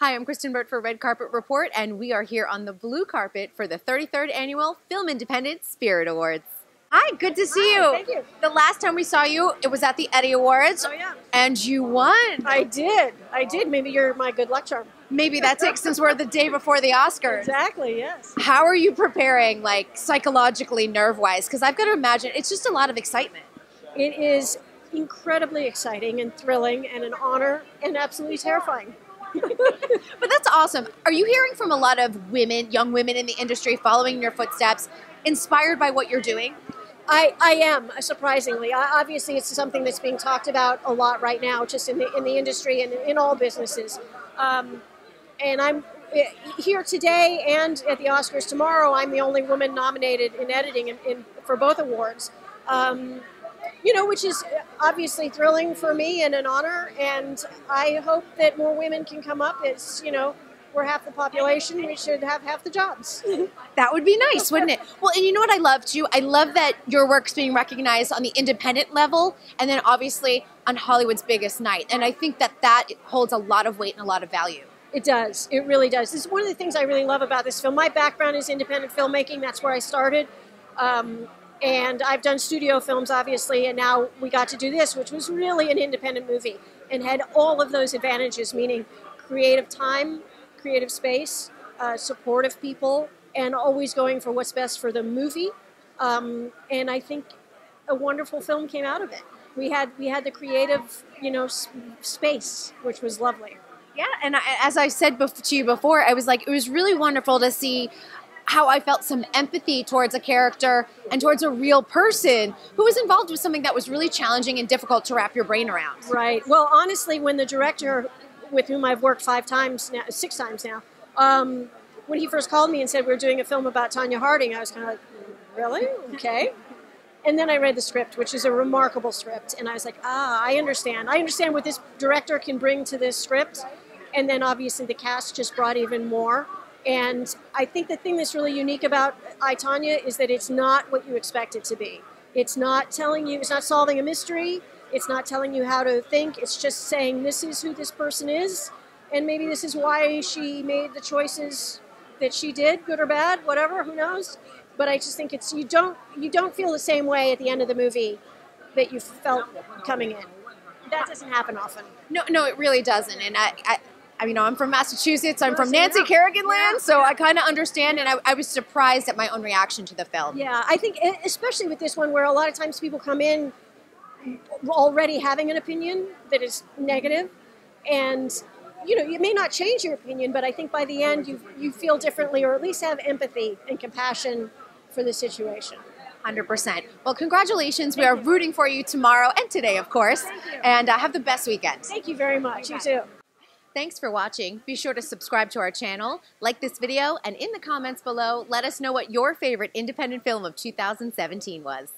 Hi, I'm Kristyn Burtt for Red Carpet Report, and we are here on the blue carpet for the 33rd Annual Film Independent Spirit Awards. Hi, good to see Hi, you. thank you. The last time we saw you, it was at the Eddie Awards, Oh, yeah. and you won. I did. I did. Maybe you're my good luck charm. Maybe that's it, since we're the day before the Oscars. Exactly, yes. How are you preparing, like psychologically, nerve wise? Because I've got to imagine it's just a lot of excitement. It is incredibly exciting and thrilling and an honor and absolutely terrifying. But that's awesome. Are you hearing from a lot of women, young women in the industry, following your footsteps, inspired by what you're doing? I, I am surprisingly. I, obviously, it's something that's being talked about a lot right now, just in the in the industry and in all businesses. Um, and I'm eh, here today and at the Oscars tomorrow. I'm the only woman nominated in editing in, in, for both awards. Um, you know, which is obviously thrilling for me and an honor. And I hope that more women can come up. It's you know, we're half the population. We should have half the jobs. That would be nice, wouldn't it? Well, and you know what I love too? I love that your work's being recognized on the independent level and then obviously on Hollywood's biggest night. And I think that that holds a lot of weight and a lot of value. It does. It really does. This is one of the things I really love about this film. My background is independent filmmaking. That's where I started. Um, and I've done studio films, obviously, and now we got to do this, which was really an independent movie and had all of those advantages, meaning creative time, creative space, uh, supportive people, and always going for what's best for the movie. Um, and I think a wonderful film came out of it. We had we had the creative, you know, space, which was lovely. Yeah, and I, as I said to you before, I was like, it was really wonderful to see how I felt some empathy towards a character and towards a real person who was involved with something that was really challenging and difficult to wrap your brain around. Right. Well, honestly, when the director, with whom I've worked five times now, six times now, um, when he first called me and said we are doing a film about Tonya Harding, I was kind of like, really? Okay. And then I read the script, which is a remarkable script, and I was like, ah, I understand. I understand what this director can bring to this script, and then obviously the cast just brought even more. And I think the thing that's really unique about I Tonya is that it's not what you expect it to be. It's not telling you, it's not solving a mystery. It's not telling you how to think. It's just saying this is who this person is, and maybe this is why she made the choices that she did, good or bad, whatever, who knows. But I just think it's you don't you don't feel the same way at the end of the movie that you felt coming in. That doesn't happen often. No, no, it really doesn't. And I, I, I mean, I'm from Massachusetts. I'm from Nancy. Kerrigan land, so. I kind of understand. And I, I was surprised at my own reaction to the film. Yeah, I think especially with this one, where a lot of times people come in already having an opinion that is negative, and you know you may not change your opinion, but I think by the end you you feel differently, or at least have empathy and compassion for the situation. 100%. Well, congratulations. we are rooting for you tomorrow and today, of course. And uh, have the best weekend. Thank you very much. You too. Thanks for watching. Be sure to subscribe to our channel, like this video, and in the comments below, let us know what your favorite independent film of 2017 was.